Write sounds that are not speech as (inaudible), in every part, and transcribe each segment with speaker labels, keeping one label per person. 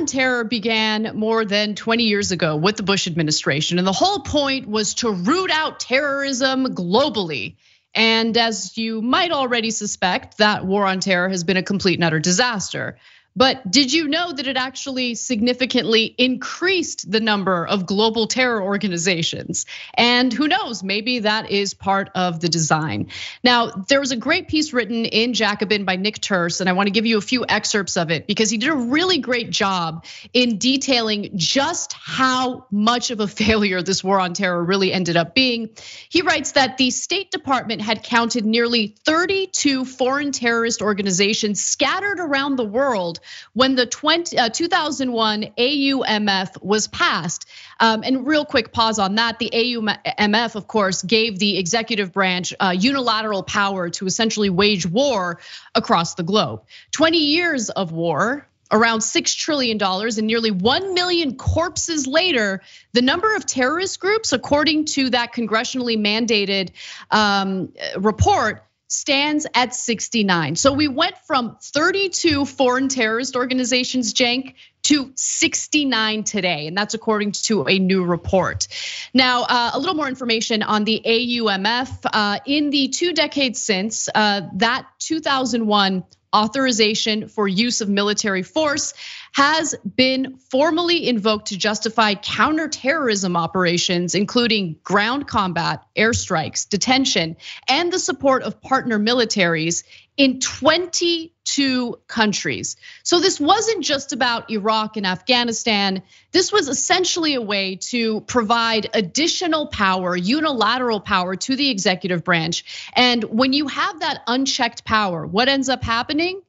Speaker 1: on terror began more than 20 years ago with the Bush administration, and the whole point was to root out terrorism globally. And as you might already suspect, that war on terror has been a complete and utter disaster. But did you know that it actually significantly increased the number of global terror organizations? And who knows, maybe that is part of the design. Now, there was a great piece written in Jacobin by Nick Turse, and I want to give you a few excerpts of it because he did a really great job in detailing just how much of a failure this war on terror really ended up being. He writes that the State Department had counted nearly 32 foreign terrorist organizations scattered around the world when the 20, uh, 2001 AUMF was passed. Um, and real quick pause on that. The AUMF, of course, gave the executive branch uh, unilateral power to essentially wage war across the globe. 20 years of war, around $6 trillion and nearly 1 million corpses later, the number of terrorist groups, according to that congressionally mandated um, report, stands at 69. So we went from 32 foreign terrorist organizations, Cenk, to 69 today, and that's according to a new report. Now, uh, a little more information on the AUMF. Uh, in the two decades since uh, that 2001 authorization for use of military force has been formally invoked to justify counterterrorism operations, including ground combat, airstrikes, detention, and the support of partner militaries in 22 countries. So this wasn't just about Iraq and Afghanistan. This was essentially a way to provide additional power, unilateral power to the executive branch. And when you have that unchecked power, what ends up happening?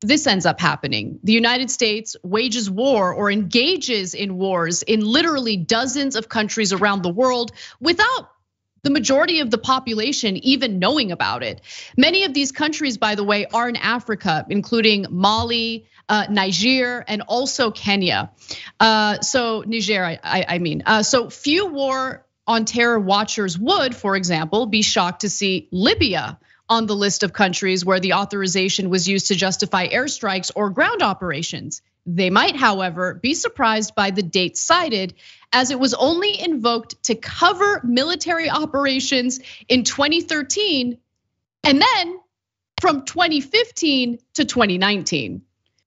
Speaker 1: This ends up happening. The United States wages war or engages in wars in literally dozens of countries around the world without the majority of the population even knowing about it. Many of these countries, by the way, are in Africa, including Mali, uh, Niger, and also Kenya. Uh, so Niger, I, mean. Uh, so few war on terror watchers would, for example, be shocked to see Libya on the list of countries where the authorization was used to justify airstrikes or ground operations. They might, however, be surprised by the date cited, as it was only invoked to cover military operations in 2013 and then from 2015 to 2019.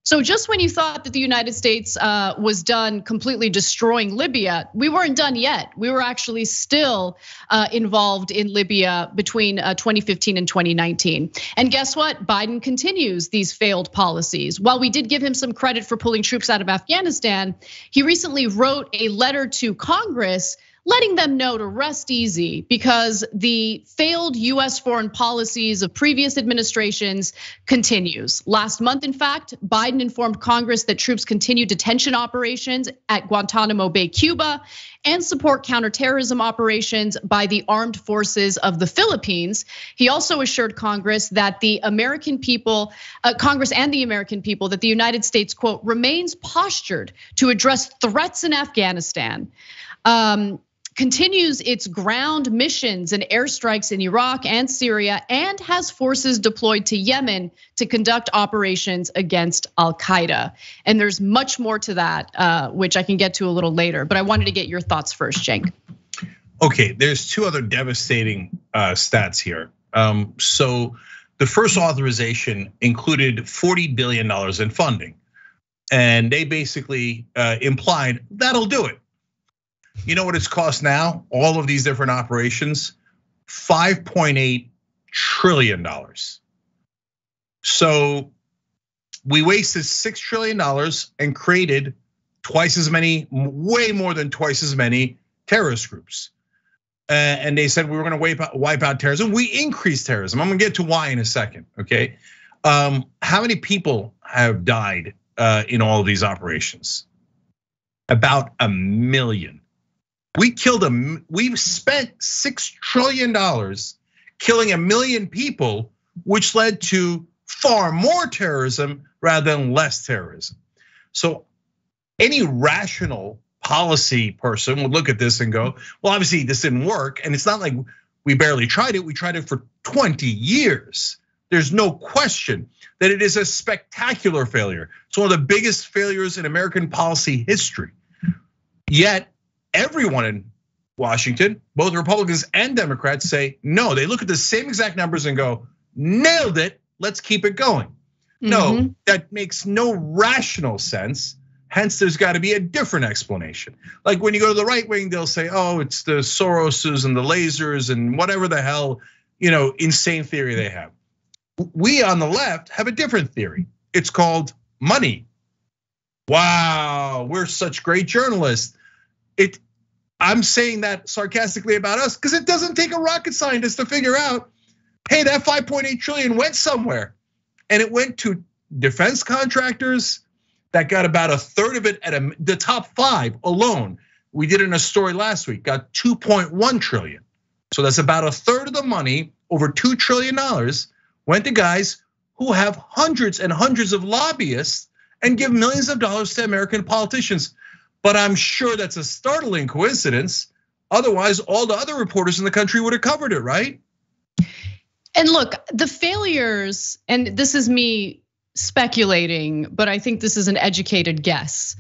Speaker 1: So just when you thought that the United States uh, was done completely destroying Libya, we weren't done yet. We were actually still uh, involved in Libya between uh, 2015 and 2019. And guess what? Biden continues these failed policies. While we did give him some credit for pulling troops out of Afghanistan, he recently wrote a letter to Congress letting them know to rest easy because the failed US foreign policies of previous administrations continues. Last month, in fact, Biden informed Congress that troops continue detention operations at Guantanamo Bay, Cuba, and support counterterrorism operations by the armed forces of the Philippines. He also assured Congress that the American people, uh, Congress and the American people, that the United States, quote, remains postured to address threats in Afghanistan. Um, continues its ground missions and airstrikes in Iraq and Syria, and has forces deployed to Yemen to conduct operations against Al Qaeda. And there's much more to that, uh, which I can get to a little later. But I wanted to get your thoughts first, Cenk.
Speaker 2: Okay, there's two other devastating uh, stats here. Um, so the first authorization included $40 billion in funding. And they basically uh, implied that'll do it. You know what it's cost now? All of these different operations, $5.8 trillion. So we wasted $6 trillion and created twice as many, way more than twice as many terrorist groups. And they said we were wipe out, wipe out terrorism. We increased terrorism. I'm gonna get to why in a second, okay? Um, how many people have died uh, in all of these operations? About a million. We killed a, we've spent six trillion dollars killing a million people, which led to far more terrorism rather than less terrorism. So any rational policy person would look at this and go, well, obviously this didn't work. And it's not like we barely tried it, we tried it for 20 years. There's no question that it is a spectacular failure. It's one of the biggest failures in American policy history. Yet, everyone in Washington, both Republicans and Democrats say no. They look at the same exact numbers and go, nailed it, let's keep it going. Mm-hmm. No, that makes no rational sense. Hence, there's got to be a different explanation. Like when you go to the right wing, they'll say, oh, it's the Soroses and the lasers and whatever the hell, you know, insane theory they have. We on the left have a different theory. It's called money. Wow, we're such great journalists. It I'm saying that sarcastically about us because it doesn't take a rocket scientist to figure out, hey, that 5.8 trillion went somewhere. And it went to defense contractors that got about a third of it at a, the top five alone. We did in a story last week, got 2.1 trillion. So that's about a third of the money, over $2 trillion, went to guys who have hundreds and hundreds of lobbyists and give millions of dollars to American politicians but I'm sure that's a startling coincidence. Otherwise, all the other reporters in the country would have covered it, right?
Speaker 1: And look, the failures, and this is me speculating, but I think this is an educated guess.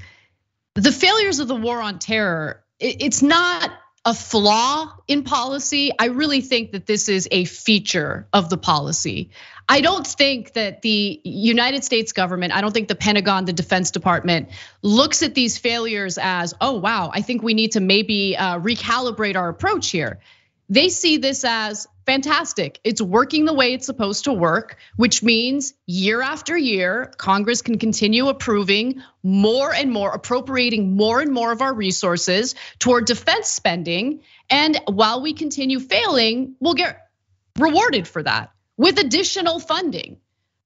Speaker 1: The failures of the war on terror, it's not a flaw in policy. I really think that this is a feature of the policy. I don't think that the United States government, I don't think the Pentagon, the Defense Department looks at these failures as, oh, wow, I think we need to maybe uh, recalibrate our approach here. They see this as fantastic. It's working the way it's supposed to work, which means year after year, Congress can continue approving more and more, appropriating more and more of our resources toward defense spending. And while we continue failing, we'll get rewarded for that with additional funding,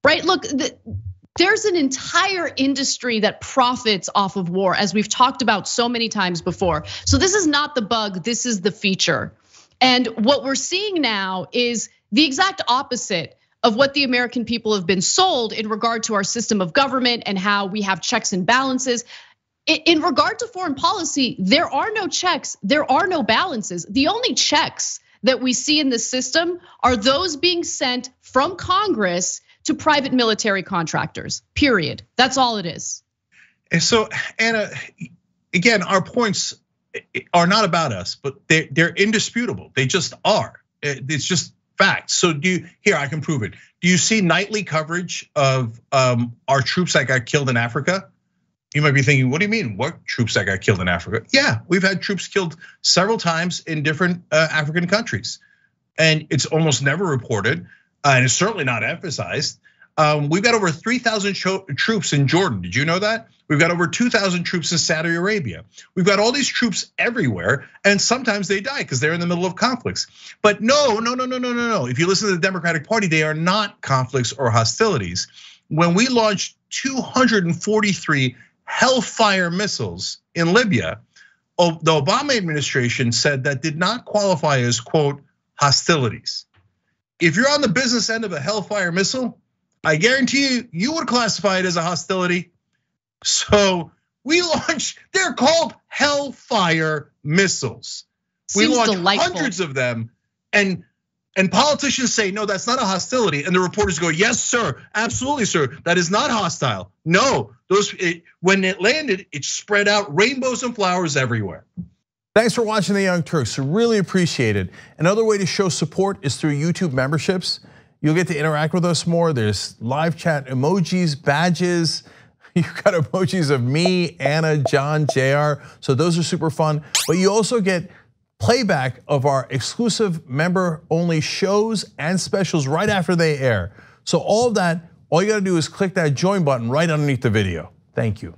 Speaker 1: right? Look, there's an entire industry that profits off of war, as we've talked about so many times before. So this is not the bug, this is the feature. And what we're seeing now is the exact opposite of what the American people have been sold in regard to our system of government and how we have checks and balances. In regard to foreign policy, there are no checks, there are no balances. The only checks that we see in the system are those being sent from Congress to private military contractors, period. That's all it is.
Speaker 2: And so, Ana, again, our points are not about us, but they're, they're indisputable. They just are. It's just facts. So do you, here, I can prove it. Do you see nightly coverage of um, our troops that got killed in Africa? You might be thinking, what do you mean? What troops that got killed in Africa? Yeah, we've had troops killed several times in different uh, African countries. And it's almost never reported, uh, and it's certainly not emphasized. Um, we've got over 3,000 troops in Jordan. Did you know that? We've got over 2,000 troops in Saudi Arabia. We've got all these troops everywhere, and sometimes they die because they're in the middle of conflicts. But no, no, no, no, no, no, no. If you listen to the Democratic Party, they are not conflicts or hostilities. When we launched 243 Hellfire missiles in Libya, the Obama administration said that did not qualify as, quote, hostilities. If you're on the business end of a Hellfire missile, I guarantee you, you would classify it as a hostility. So we (laughs) launch, they're called Hellfire missiles. Seems we launched delightful. hundreds of them. And and politicians say, no, that's not a hostility. And the reporters go, yes, sir, absolutely, sir. That is not hostile. No, those it, when it landed, it spread out rainbows and flowers everywhere.
Speaker 3: Thanks for watching The Young Turks. Really appreciate it. Another way to show support is through YouTube memberships. You'll get to interact with us more. There's live chat emojis, badges. (laughs) You've got emojis of me, Ana, John, JR. So those are super fun. But you also get playback of our exclusive member only shows and specials right after they air. So all of that, all you gotta do is click that join button right underneath the video. Thank you.